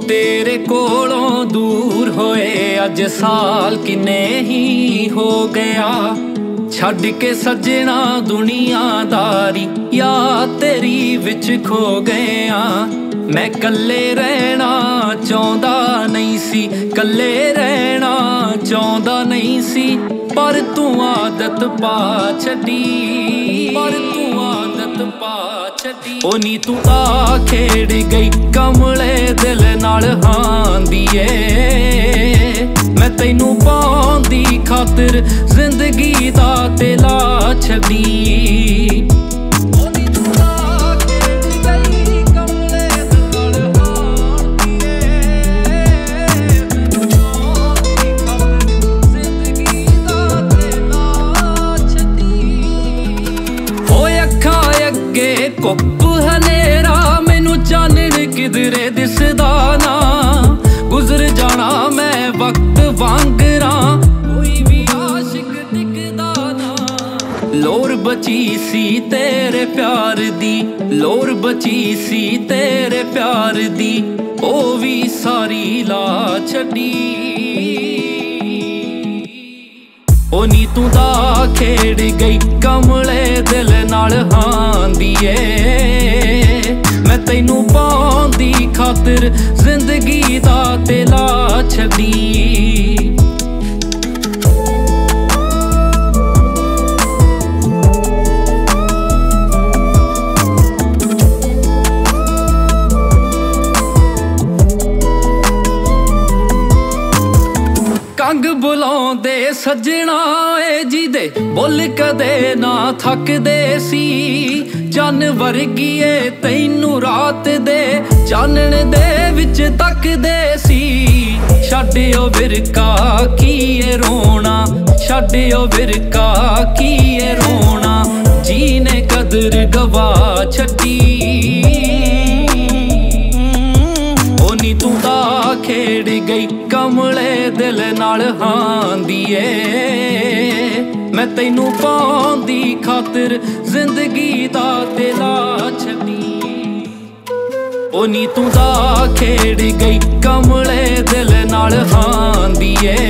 ਤੇਰੇ ਕੋਲੋਂ ਦੂਰ ਹੋਏ ਅੱਜ ਸਾਲ ਕਿੰਨੇ ਹੀ ਹੋ ਗਿਆ। ਛੱਡ ਕੇ ਸੱਜਣਾ ਦੁਨੀਆਦਾਰੀ ਯਾ ਤੇਰੀ ਵਿੱਚ ਖੋ ਗਿਆ। ਮੈਂ ਕੱਲੇ ਰਹਿਣਾ ਚਾਹੁੰਦਾ ਨਹੀਂ ਸੀ ਕੱਲੇ ਰਹਿਣਾ ਚਾਹੁੰਦਾ ਨਹੀਂ ਸੀ, ਪਰ ਤੂੰ ਆਦਤ ਪਾ ਛੱਡੀ। ਪਰ ਪਾ ਛੱਡੀ ਉਹ ਨੀ ਤੂੰ ਆ ਖੇੜ ਗਈ, ਕਮਲੇ ਦਿਲ ਨਾਲ ਹਾਂਦੀ ਏ ਮੈਂ ਤੈਨੂੰ ਪਾਉਂਦੀ ਖਾਤਰ ਜ਼ਿੰਦਗੀ ਦਾ ਤੇਲਾ ਛੱਡੀ। ਅੱਗੇ ਕੁੱਪ ਹਨੇਰਾ ਮੈਨੂੰ ਚਾਨਣ ਕਿਧਰੇ ਦਿਸਦਾ ਨਾ। ਗੁਜ਼ਰ ਜਾਣਾ ਮੈਂ ਵਕਤ ਵਾਂਗਰਾ ਕੋਈ ਵੀ ਆਸ਼ਿਕ ਟਿਕਦਾ ਨਾ। ਲੋਰ ਬਚੀ ਸੀ ਤੇਰੇ ਪਿਆਰ ਦੀ, ਲੋਰ ਬਚੀ ਸੀ ਤੇਰੇ ਪਿਆਰ ਦੀ, ਉਹ ਵੀ ਸਾਰੀ ਲਾ ਛੱਡੀ। ਉਹ ਨੀ ਤੂੰ ਦਾ ਖੇੜ ਗਈ ਕਮਲੇ ਦਿਲ ਨਾਲ ਹਾਂਦੀ ਏ ਮੈਂ ਤੈਨੂੰ ਪਾਉਂਦੀ ਖਾਤਰ ਜ਼ਿੰਦਗੀ ਦਾ ਤੇਲਾ ਛੱਡੀ। ਕੰਗ ਬੁਲਾਉਂਦੇ ਸੱਜਣਾ ਏ ਜਿਹਦੇ ਬੁੱਲ ਕਦੇ ਨਾ ਥੱਕਦੇ ਸੀ। ਚੰਨ ਵਰਗੀ ਤੈਨੂੰ ਰਾਤ ਦੇ ਚਾਨਣ ਦੇ ਵਿੱਚ ਤੱਕਦੇ ਸੀ। ਛੱਡਿਓ ਵਿਰਕਾ ਕੀ ਏ ਰੋਣਾ? ਛੱਡਿਓ ਵਿਰਕਾ ਕੀ ਰੋਣਾ? ਜੀ ਨੇ ਕਦਰ ਗਵਾ ਛੱਡੀ ਗਈ ਕਮਲੇ ਦਿਲ ਨਾਲ ਹਾਂਦੀ ਏ ਮੈਂ ਤੈਨੂੰ ਪਾਉਂਦੀ ਖਾਤਰ ਜ਼ਿੰਦਗੀ ਦਾ ਤੇਲਾ ਛੱਡੀ। ਉਹ ਨੀ ਤੂੰ ਦਾ ਖੇੜ ਗਈ ਕਮਲੇ ਦਿਲ ਨਾਲ ਹਾਂਦੀ ਏ